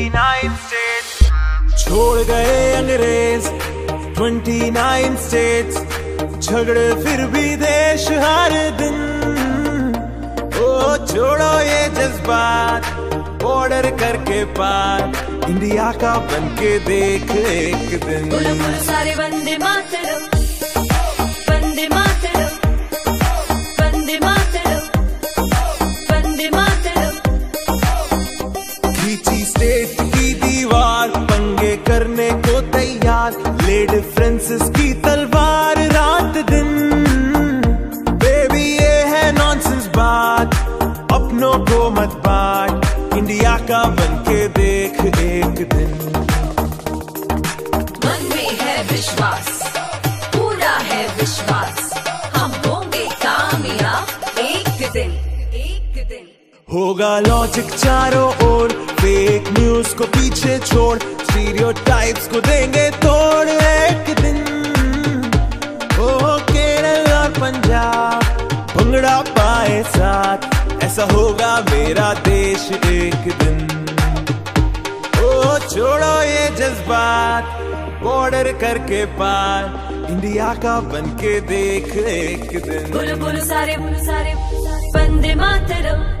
29 states. छोड़ गए अंग्रेज़ 29 states. झगड़े फिर भी देश हर दिन। ओ छोड़ो ये जज्बात बॉर्डर करके पार इंडिया का बन के देख एक दिन। बोलो बोलो सारे वंदे मातरम। स्टेट की दीवार पंगे करने को तैयार। ले डिफरेंसेस की तलवार रात दिन। बेबी ये है नॉनसेंस बात। अपनों को मत बांट। इंडिया का बन के देख एक दिन। मन में है विश्वास पूरा है विश्वास। हम होंगे कामयाब एक दिन एक दिन। होगा लॉजिक चारों ओर। फेक न्यूज़ को पीछे छोड़ स्टीरियोटाइप्स को देंगे तोड़। एक दिन, ओ, केरल और पंजाब, भंगड़ा पाए साथ। ऐसा होगा मेरा देश एक दिन। ओ, छोड़ो ये जज्बात बॉर्डर करके पार। इंडिया का बन के देख एक दिन। बोलो बोलो सारे बोलो सारे वंदे मातरम।